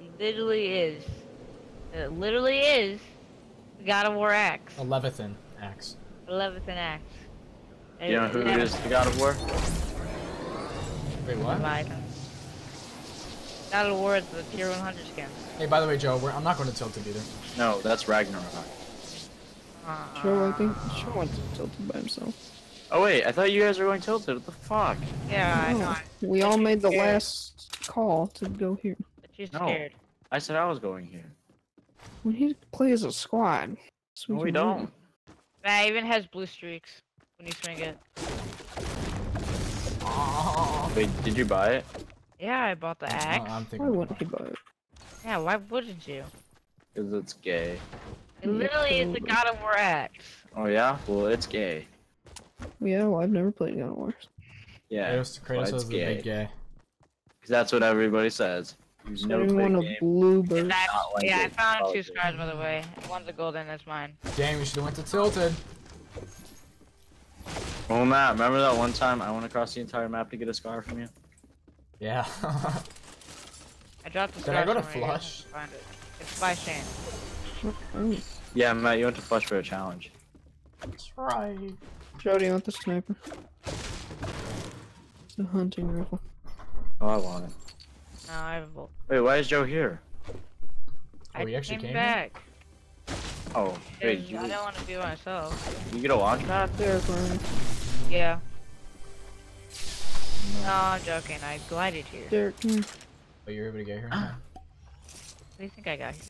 It literally is. It literally is. the God of War axe. A Leviathan axe. Eleventh and axe. You know who is the God of War? Wait, what? Leviathan. God of War is the tier 100 skin. Hey, by the way, Joe, we're, I'm not going to Tilted either. No, that's Ragnarok. Uh, Joe, I think Joe went tilted by himself. Oh wait, I thought you guys were going tilted. What the fuck? Yeah, I know. No, we all made the last call to go here. But you're No. scared. I said I was going here. We need to play as a squad. So No, we don't. win. That even has blue streaks when you swing it. Wait, did you buy it? Yeah, I bought the No, axe. I'm Why thinking. wouldn't he buy it? Yeah, why wouldn't you? Because it's gay. It literally is the Absolutely. God of War axe. Oh yeah? Well, it's gay. Yeah, well, I've never played God of War. Yeah. Kratos, Kratos well, it's the big gay. Because that's what everybody says. You So I want a game. bluebird. That- like yeah, I it. found oh, two okay. scars by the way. One's a golden, that's mine. Dang, we should have went to Tilted. Oh Matt, remember that one time I went across the entire map to get a scar from you? Yeah. I dropped the scar. Did I scars go to somewhere, you guys Flush? Find it. It's by Shane. Oh, Yeah, Matt, you went to Flush for a challenge. That's right. Jody, you want the sniper? It's a hunting rifle. Oh, I want it. No, I have a bolt. Wait, why is Joe here? Oh, I he actually came came here? back. Oh, wait, 'cause you, I don't want to be myself. you get a launch pad? There, Brian. Yeah. No, I'm joking. I glided here. What Derek, come here. Oh, you're able to get here. in time. do you think I got here?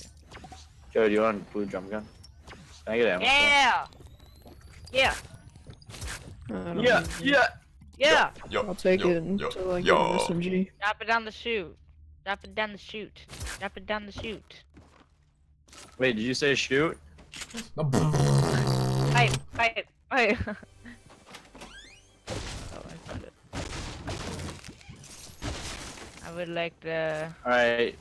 Joe, do you want a blue drum gun? Can I get ammo? Yeah! Yeah! I don't Yeah, yeah! Yeah! I'll take it until I get an SMG. Drop it down the chute. Drop it down the chute. Drop it down the chute. Wait, did you say shoot? No. Fight! Fight! Fight! oh, I found it. I would like to. Alright,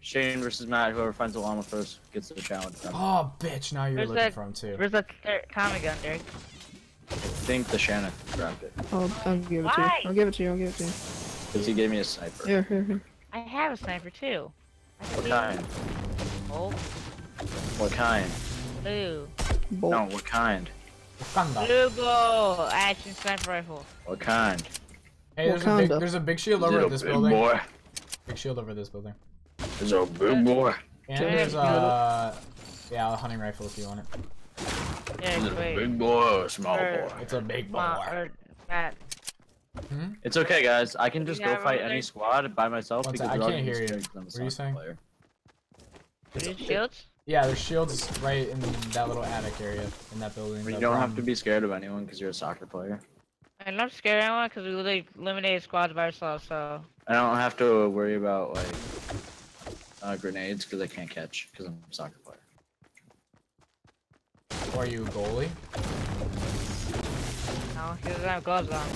Shane versus Matt, whoever finds the llama first gets the challenge. done. Oh, bitch! Now you're Where's looking that- for him too. Where's that third Tommy gun, Derek? I think the Shannon grabbed it. I'll, I'll give it to you. I'll give it to you. I'll give it to you. Because he gave me a sniper. Here, here, here. I have a sniper too. I What see kind? Oh, What kind? blue. Bolt. No, what kind? Wakanda. Blue goal! Action sniper rifle. What kind? Hey, there's a big, Wakanda. there's a big shield over it a this big building. boy? Big shield over this building. Is it a big boy? And there's get it? uh, yeah, a hunting rifle if you want it. Yeah, Is it a big boy or a small Or- boy? It's a big boy. Ma- or Matt. Hmm? It's okay, guys. I can just You go have fight any there? squad by myself One because sec, I they're can't gonna be hear you. scared 'cause I'm a What are you saying? player. Blue shields? Yeah, there's shields right in that little attic area in that building. But you that don't have to be scared of anyone because you're a soccer player. I'm not scared of anyone because we literally eliminated squads by ourselves, so. I don't have to worry about like uh, grenades because I can't catch because I'm a soccer player. Or are you a goalie? No, he doesn't have gloves on.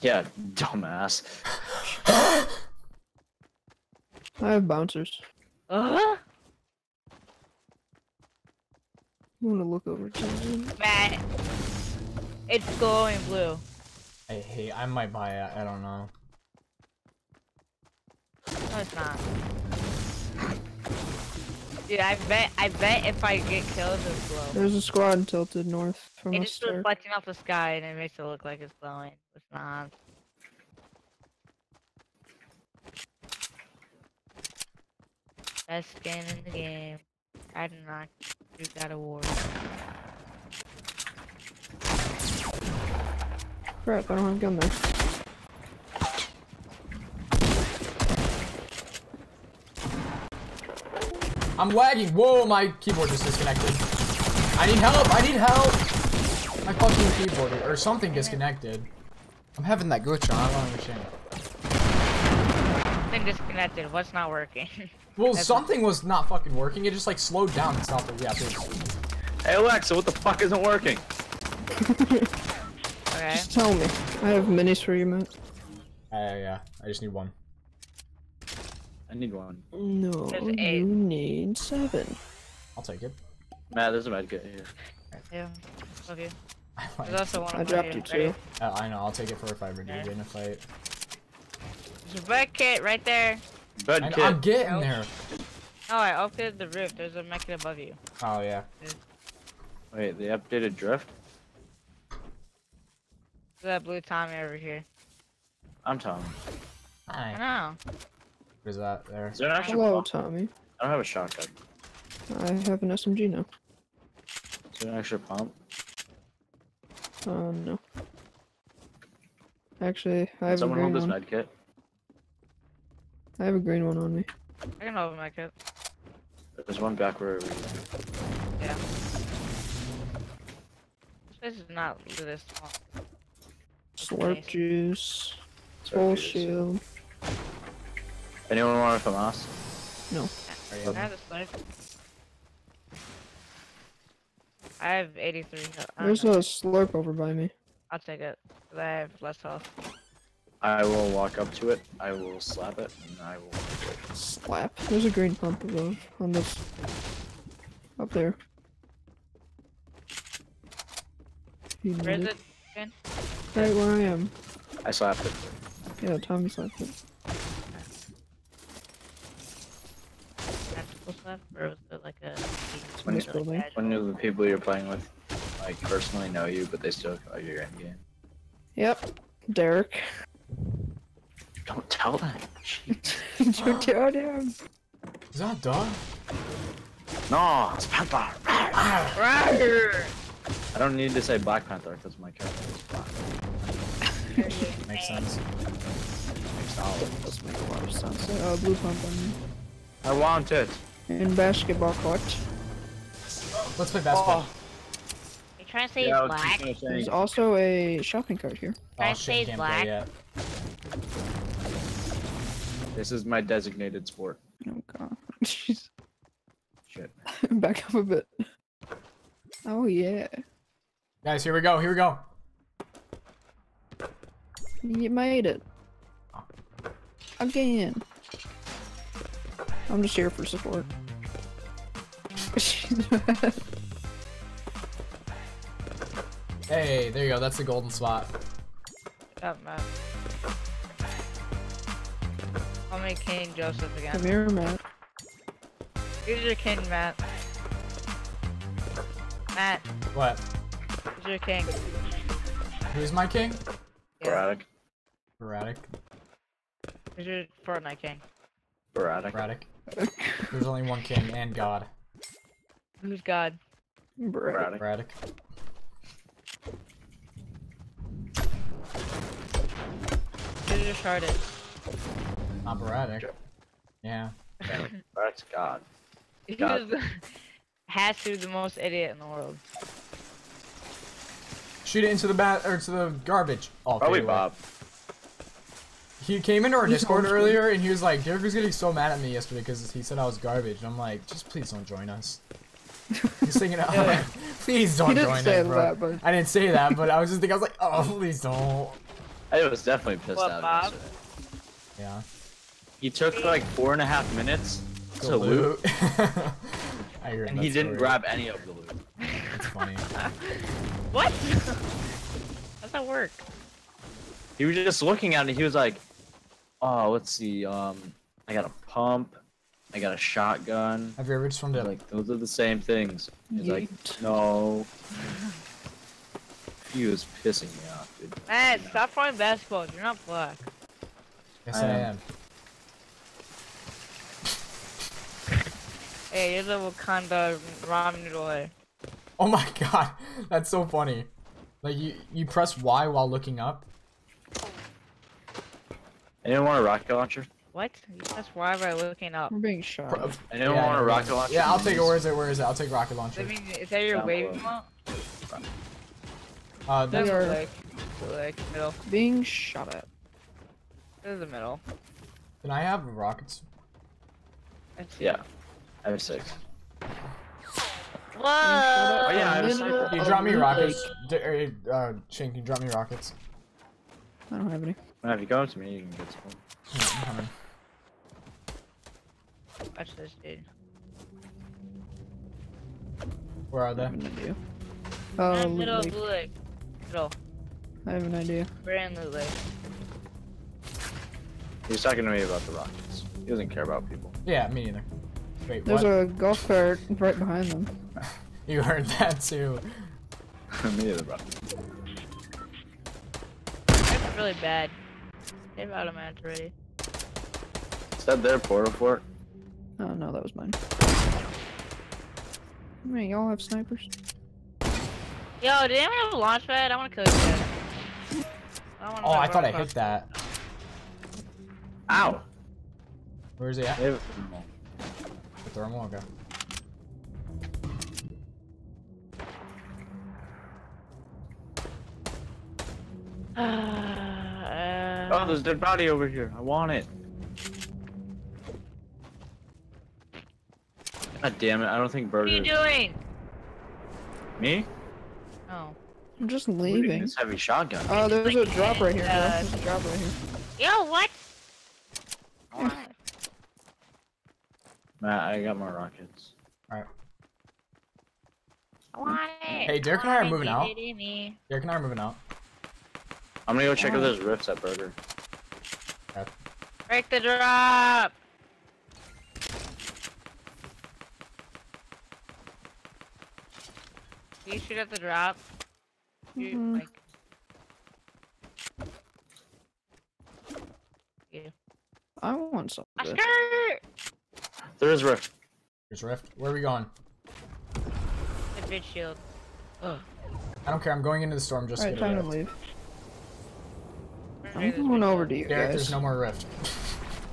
Yeah, dumbass. I have bouncers. Uh huh? I want to look over to them. Matt. It's glowing blue. I hate. I might buy it. I don't know. No, it's not. Dude, I bet, I bet if I get killed, it's glow. There's a squad tilted north from It us. just reflecting off the sky and it makes it look like it's glowing. It's not. Best skin in the game. I do not do that award. Crap, I don't have a gun there. I'm lagging. Whoa, my keyboard just disconnected. I need help. I need help. My fucking keyboard or something disconnected. I'm having that glitch on. I don't understand. Thing disconnected. What's not working? Well, That's- something was not fucking working. It just like slowed down and stopped. it. Yeah, dude. Hey Alexa, what the fuck isn't working? okay. Just tell me. I have minis for you, Matt. Yeah, yeah, yeah. I just need one. I need one. No, There's eight. you need seven. I'll take it. Matt, there's a medkit here. Yeah. Love you. I, There's like, also one. I over dropped here. you two. uh, I know. I'll take it for if I ever do Okay. get in a fight. There's a red kit right there. Bed I, kit. I'm getting Ouch. there. Oh, I updated the roof. There's a mech above you. Oh yeah. Wait, they updated drift? There's that blue Tommy over here. I'm Tommy. Hi. I know. What is that there? Is there an extra Hello, pump? Tommy. I don't have a shotgun. I have an SMG now. Is there an extra pump? Uh, no. Actually, I have Someone a hold green this one. med kit. I have a green one on me. I can open my kit. There's one back where we Yeah. This place is not this small. Slurp Nice. juice. Sorry, Full Peters. shield. Anyone want a FAMAS? Are I have the snipe. I have 83. health. I don't There's know. a slurp over by me. I'll take it. 'cause I have less health. I will walk up to it. I will slap it, and I will. Slap. There's a green pump above on this. Up there. You Where need it. it? Right where I am. I slapped it. Yeah, Tommy slapped it. Tactical stuff? Or was it like a. in this like building. casual? One of the people you're playing with, like, personally know you, but they still call you your end game. Yep. Derek. Don't tell them. Don't tell him. Is that a dog? no, it's Panther. Rawr! I don't need to say Black Panther because my character is black. Makes sense. Makes all of Does make a lot of sense. Uh, blue pump on me. I want it. In basketball court. Let's play basketball. You're trying to say Yeah, he's black? There's also a shopping cart here. Can oh, I oh say he's black? This is my designated sport. Oh god. Jeez. Shit. Back up a bit. Oh yeah. Guys, here we go. Here we go. You made it. Oh. Again. I'm just here for support. She's. Hey, there you go. That's the golden spot. Up, Matt. Call me King Joseph Come again. here, Matt. Who's your king, Matt? Matt, What? who's your king? Who's my king? Sporadic. Sporadic. Who's your Fortnite king? Sporadic. Sporadic. There's only one king and God. Who's God? Brad. Sporadic. Sporadic. Who's your sharded? Not sporadic. Yeah. Sporadic's God. Who's God. has to be the most idiot in the world. Shoot it into the bat or to the garbage. Oh, Probably fade away. Bob. He came into our He's Discord earlier and he was like, Derek was getting so mad at me yesterday because he said I was garbage. And I'm like, just please don't join us. He's thinking, oh, Yeah. please don't join us, bro. that, but I didn't say that, but I was just thinking, I was like, oh, please don't. I was definitely pissed What, out Bob? yesterday. Yeah. He took like four and a half minutes Go to loot, I heard and that he didn't story. grab any of the loot. That's funny. What? How's that work? He was just looking at it. He was like, "Oh, let's see. Um, I got a pump. I got a shotgun. Have you ever just wanted to like, Like those are the same things." He's like, "No." He was pissing me off, dude. Matt, stop playing basketball. You're not black. yes, I I am. am. Hey, you're the Wakanda ramen noodle head. Oh my god, that's so funny. Like you, you press Y while looking up. Anyone want a rocket launcher? What? That's why Y by looking up. we're being shot. Pro- Anyone Yeah, want a rocket launcher? Yeah, I'll take it. Please. Where is it? Where is it? I'll take rocket launcher. I mean, is that your Down wave below. amount? Uh, That's that's, are- like, like middle. Being shot at. This is the middle. can I have rockets? Yeah, I have six. Whoa! Oh, yeah, I was Middle like- Can you drop me rockets? lake. D- uh, uh, Shane, can you drop me rockets? I don't have any. Well, if you come to me, you can get some. Yeah, I'm coming. Watch this, dude. Where are I they? have an idea. We're Oh, in the middle of Lake. Blue Lake. Middle. I have an idea. We're in Blue Lake. He was talking to me about the rockets. He doesn't care about people. Yeah, me neither. Wait, There's what? a golf cart right behind them. You heard that too. Me neither, bro. That's really bad. They've automatics already. Is that their Port-a-Fort? Oh no, that was mine. Man, y'all have snipers? Yo, did anyone have a launch pad? I want to kill you guys. I Oh, know I thought I hit that. Ow! Where is he at? They have- The thermal. Okay. Uh, Oh, there's a dead body over here. I want it. God damn it! I don't think burger. what are you doing? Me? Oh. I'm just What do you leaving. This heavy shotgun. Oh, there's a drop right here. bro. Uh, There's a drop right here. Yo, what? Matt, I got more rockets. I want it. Hey, Derek and I are moving out. it. Derek and I are moving out. I'm gonna go check if there's rifts at Burger. Break the drop. Can you shoot at the drop? You, Mhm. like... Yeah. I want some of this. There is rift. There's Rift. Where are we going? The bitch shield. Ugh. I don't care. I'm going into the storm just to Alright, get time to leave. Where's I'm going bitch over to you Derek, guys. there's no more Rift.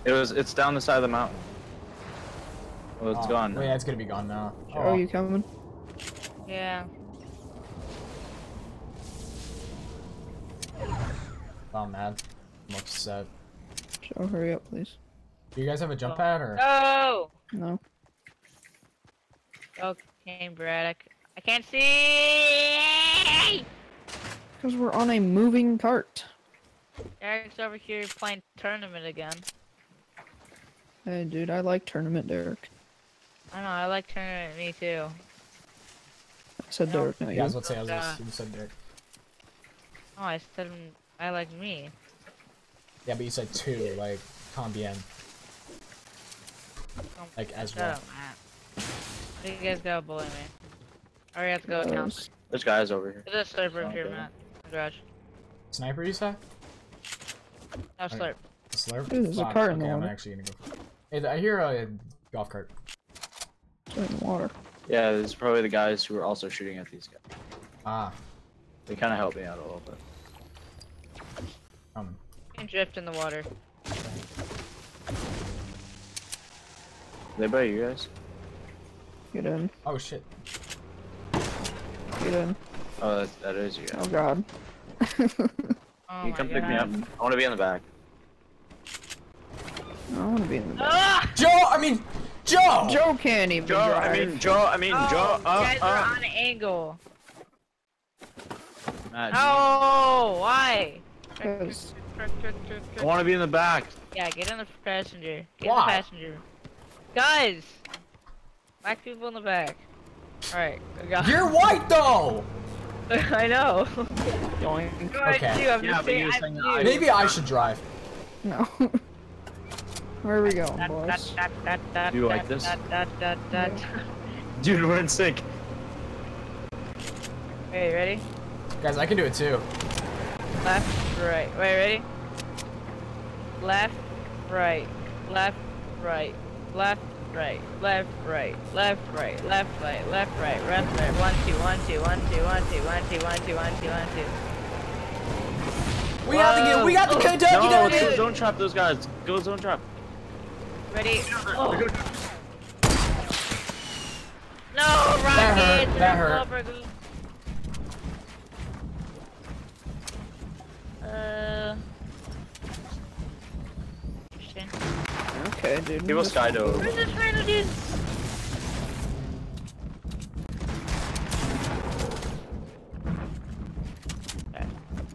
It was. It's down the side of the mountain. Well, it's Oh, gone. well, yeah, it's gonna be gone now. Oh, you coming? Yeah. Oh, I'm mad. I'm upset. Joe, hurry up, please. Do you guys have a jump Oh. pad or? Oh! No. Okay, Brad. I, c- I can't see! Because we're on a moving cart. Eric's over here playing tournament again. Hey, dude, I like tournament Derek. I know, I like tournament, me too. I said No. Derek, not Yeah, you. I was about to say. I was Uh, you said Derek. Oh, I said I like me. Yeah, but you said two, like combien. Um, Like as Shut well. up, Matt. You guys gotta bully me. Or you have to go count. There's guys over here. There's a slurp over here, Matt. Garage. Sniper, you say? No slurp. The slurp? Dude, there's a Fuck, cart in the okay, I'm actually gonna go. For it. Hey, I hear a golf cart. It's in the water. Yeah, there's probably the guys who are also shooting at these guys. Ah, They kind of helped me out a little bit. um, You can drift in the water. They by you guys? Get in. oh shit. Get in. Oh, that, that is you Oh god. Oh you my come pick me up. I want to be in the back. I want to be in the back. Ah! Joe, I mean, Joe. Joe can't even Joe, drive. I mean Joe, I mean Oh, Joe. you Uh, guys are uh. on an angle. Matt, Oh, why? 'Cause- I want to be in the back. Yeah, get in the passenger. Get in Why? the passenger. Guys! Black people in the back. Alright, I You're white though. I know. Yoink. Go ahead, Okay. I'm Yeah, just but you saying, I'm saying I- Maybe I should drive. No. Where are we going, boys? Do you like dot, this? Dude, we're in sync. Okay, ready? Guys, I can do it too. Left, right. Wait, ready? Left, right, left, right, left, right, left, right, left, right, left, right, left, right, left, right. One, two, one, two, one, two, one, two, one, two, one, two, one, two, one, two. We got the Whoa. we got the Oh. Kentucky No, Derby. go zone trap those guys. Go zone trap. Ready? Oh. No, hurt, rockets! that hurt. Uh. Okay, dude. Give us just- Skydo. Where's this rhino dude? Okay.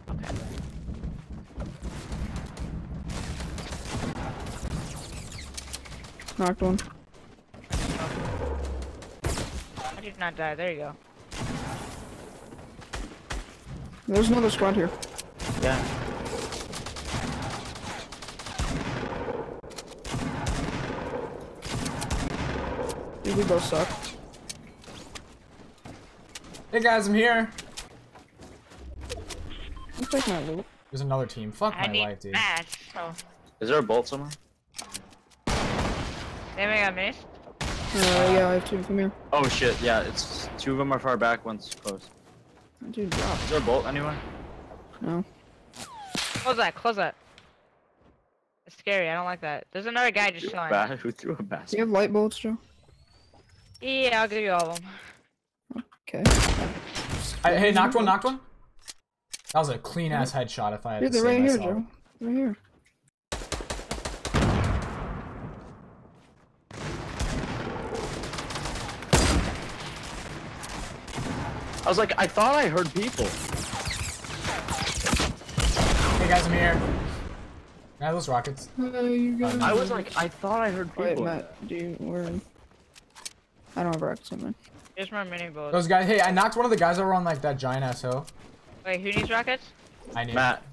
Okay. Knocked one. I did not die. There you go. There's another squad here. Yeah. Dude, we both suck. Hey guys, I'm here. I'll take my loot. There's another team. Fuck I my need life, dude. match. Oh, Is there a bolt somewhere? they got missed. Uh, yeah, I have two. Come here. Oh shit, yeah, it's two of them are far back, one's close. Dude, drop. Is there a bolt anywhere? No. Close that. Close that. It's scary. I don't like that. There's another guy just chilling. Ba- who threw a Do you have light bolts, Joe? Yeah, I'll give you all of them. Okay. I, hey, knocked one, knocked one. That was a clean ass headshot. If I had Dude, to they're say right here, myself. Joe. Right here. I was like, I thought I heard people. Hey guys, I'm here. Yeah, those rockets. Uh, I was like, I thought I heard Wait, people. Matt, do you, where? I don't have rockets on me. Here's my mini bullets. Those guys. Hey, I knocked one of the guys that were on like that giant ass hill. Wait, who needs rockets? I need Matt,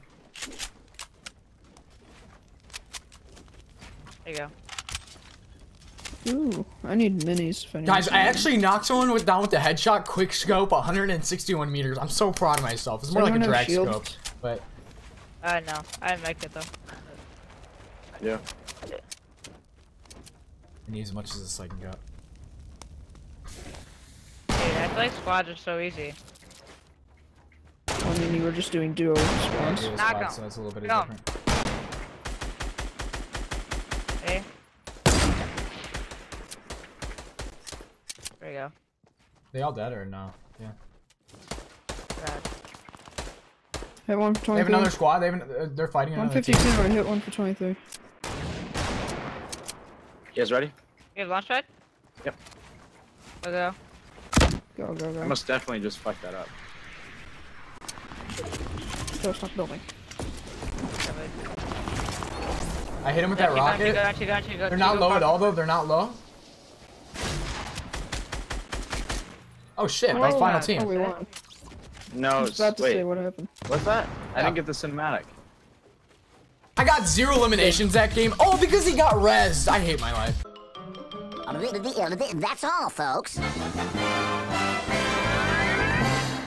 There you go. Ooh, I need minis. If anyone Guys, sees I actually knocked someone with down with the headshot, quick scope, 161 meters. I'm so proud of myself. It's more like a drag scope, but Uh, no. I didn't make it though. yeah. I need as much as this I can get. Dude, I feel like squads are so easy. I mean, you were just doing duo Yeah, squads. dual Knock squad, so that's a little bit Knock different. Hey. There you go. They all dead or no? Yeah. God. Hit one for They have 23. another squad. They have an, uh, they're fighting another team. 152, I hit one for 23. You guys ready? You have launch pad? Yep. Let's go. Go, go, I must definitely just fuck that up. Go, stop building. I hit him with that Got you, got you, rocket. got you, got you, got They're not low at all though. They're not low. Oh shit! My Oh, final Oh, team. we won. No, I was it's, about to wait, say what happened. what's that? I Yeah. didn't get the cinematic. I got zero eliminations that game. Oh, because he got rezzed. I hate my life. That's all, folks.